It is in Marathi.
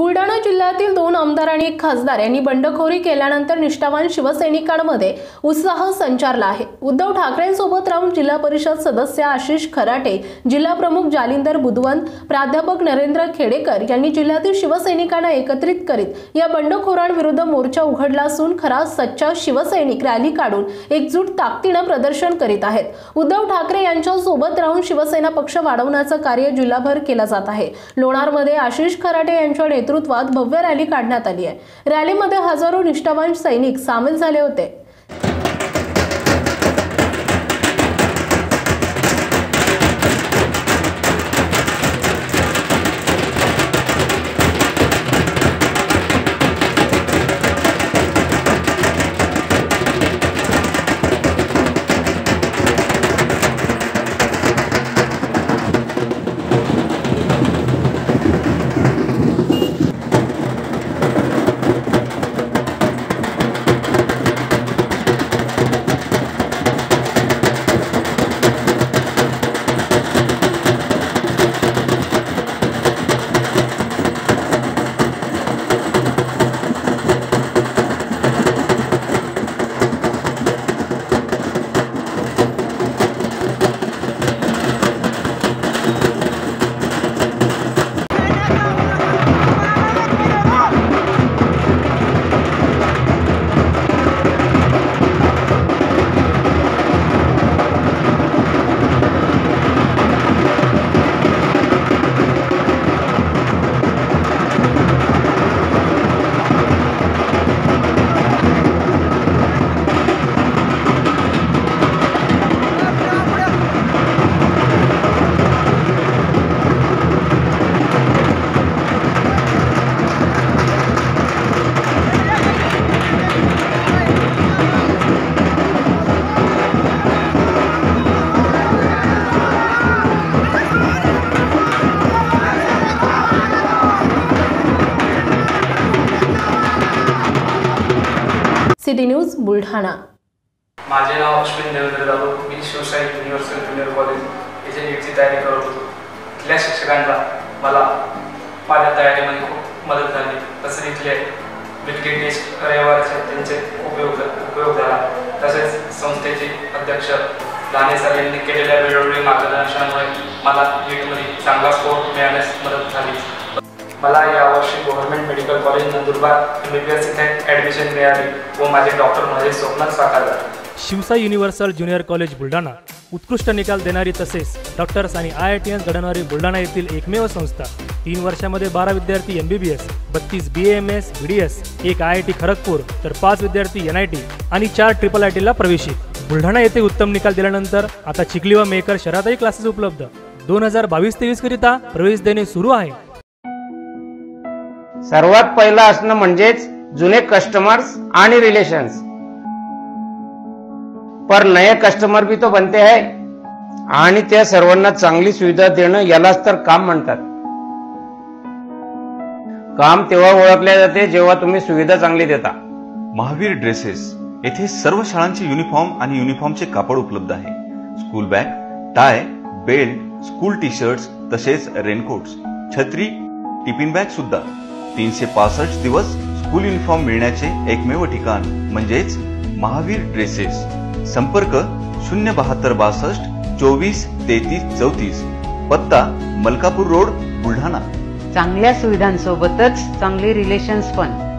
जिल्ह्यातील दोन आमदार आणि एक खासदार यांनी बंडखोरी केल्यानंतर निष्ठावान शिवसैनिकांमध्ये उत्साह संचारला आहे. उद्धव ठाकरेंसोबत राहून जिल्हा परिषद सदस्य आशिष खराटे जिल्हा प्रमुख जालिंदर बुधवंत प्राध्यापक नरेंद्र खेडेकर यांनी जिल्ह्यातील शिवसैनिकांना एकत्रित करीत या बंडखोरांविरुद्ध मोर्चा उघडला असून खरा सच्चा शिवसैनिक रॅली काढून एकजूट ताकदीनं प्रदर्शन करीत आहेत. उद्धव ठाकरे यांच्या सोबत राहून शिवसेना पक्ष वाढवण्याचं कार्य जिल्हाभर केलं जात आहे. लोणारमध्ये आशिष खराटे यांच्या नेतृत्वात भव्य रॅली काढण्यात आली आहे. रॅलीमध्ये हजारो निष्ठावान सैनिक सामील झाले होते. City news Buldhana. माझे नाव अश्विन देवेंद्र जाधव. मी शिवशाही युनिव्हर्सिटी ज्युनियर कॉलेज येथे नीटची तयारी करत होतो. इथल्या शिक्षकांना मला माझ्या तयारीमध्ये खूप मदत झाली. तसेच इथले विलगे टेस्ट रविवारचे त्यांचे उपयोग उपयोग झाला तसेच संस्थेचे अध्यक्ष लाने सर यांनी केलेल्या वेळोवेळी मार्गदर्शनामुळे मला नीटमध्ये चांगला स्कोर मिळण्यास मदत झाली. मला यावर्षी government medical college Nandurbar M B S इथे ॲडमिशन मिळाली. व माझे डॉक्टर माझे स्वप्न साकार झाले Shivsai universal junior college Buldhana. उत्कृष्ट निकाल देणारी तसेच डॉक्टर्स आणि आय आय टी एस घडवणारी बुलढाणा येथील एकमेव संस्था. तीन वर्षामध्ये बारा विद्यार्थी एम बी बी एस बत्तीस B M S B D S एक आय आय टी खरगपूर तर पाच विद्यार्थी एन आय टी आणि चार ट्रिपल आय टीला प्रवेशित. बुलढाणा येथे उत्तम निकाल दिल्यानंतर आता चिखली व मेकर शहरातही क्लासेस उपलब्ध. दोन हजार बावीस तेवीस करिता प्रवेश देणे सुरू आहे. सर्वात पहिलं असणं म्हणजेच जुने कस्टमर्स आणि रिलेशन्स पर नए कस्टमर भी तो बनते हैं आणि त्या सर्वांना चांगली सुविधा देणं यालाच तर काम म्हणतात. काम तेव्हा ओळखले जाते जेव्हा तुम्ही सुविधा चांगली देता. महावीर ड्रेसेस येथे सर्व शाळांचे युनिफॉर्म आणि युनिफॉर्मचे कापड उपलब्ध आहे. School bag tie belt school T shirts तसेच रेनकोट्स छत्री टिफिन बॅग सुद्धा. तीनशे पासष्ट दिवस स्कूल युनिफॉर्म मिळण्याचे एकमेव ठिकाण म्हणजेच महावीर ड्रेसेस. संपर्क शून्य बहात्तर बासष्ट चोवीस तेहतीस चौतीस. पत्ता मलकापूर रोड बुलढाणा. चांगल्या सुविधांसोबतच चांगले रिलेशन्स पण.